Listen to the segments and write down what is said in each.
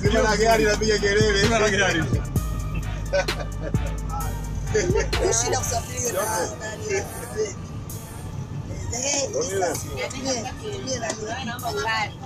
Zima la gari napiga kelele. Zima la gari. Shida kusafiri na nani? Eh, Wakichana piga. Lakini zile mengine hayo. Sasa naye zima ya kwako hiyo. Ah, ndo mambo. Ah, sukari nini? Rudisha bana ile suka. Simani kwa kiwango karibu kabisa anaitwa Nyamuni huyu wakala wa benki yote eh, ya ya ya kusimamia mazingira, lakini pia anamsapota kupitia mitandao yake yako ya simu, Eh, lakini pia eh, unaweza kupata kazi zangu nzuri sana ukiwa kwako Eh, mjamani eh, Frida Usinti, wakala mkubwa wa mabenki yote Isa. Usimamute tena na kuita mtaani. Eh, sasa kuna mtu amezaliwa 80 huko. mwaka elfu moja mia tisa na themanini. Tunakuja kwa hivi Ah, wewe nilisahau. Bwana, mimi napatikana kwa namba sifuri sifuri sita tano sita sifuri tatu hamsini na tatu hamsini na tatu. Tunakuja pale Italia, kutoka Marekani. Wazemanini, wazemanini ukimwangalia na tabasamu. Wazemanini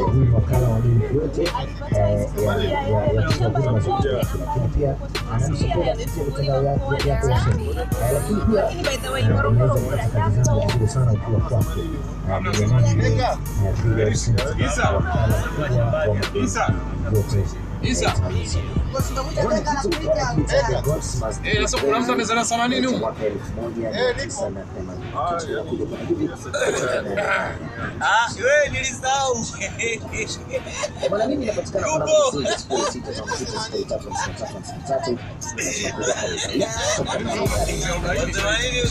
huyu ni wakala wa dini yote watoa mazingira, lakini pia anamsapoti kupitia mitandao yake ya simu, lakini pia unaweza kupata kazi zangu nzuri sana ukiwa kwake. Mgamani ni wakala mkubwa wa mageuzi yote mtu wenyewe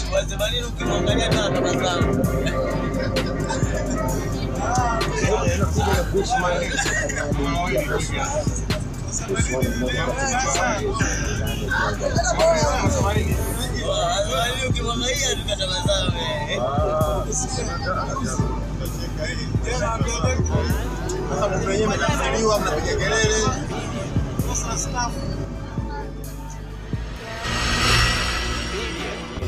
mnafiliwa mnapiga kelele.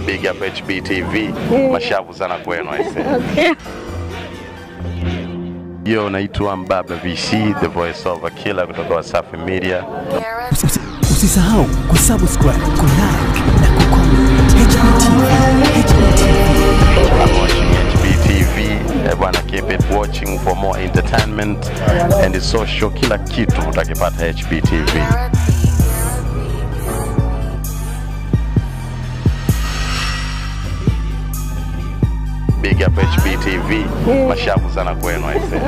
Big up HBTV, mashavu sana kwenu aise. Yo, naitwa Mbaba VC, the voice of a killer kutoka Wasafi Media. Usisahau kusubscribe, kulike na kucomment. HBTV, Eh, bwana, keep it watching for more entertainment and social, kila kitu utakipata HBTV. Up HBTV, mashavu sana kwenu aise.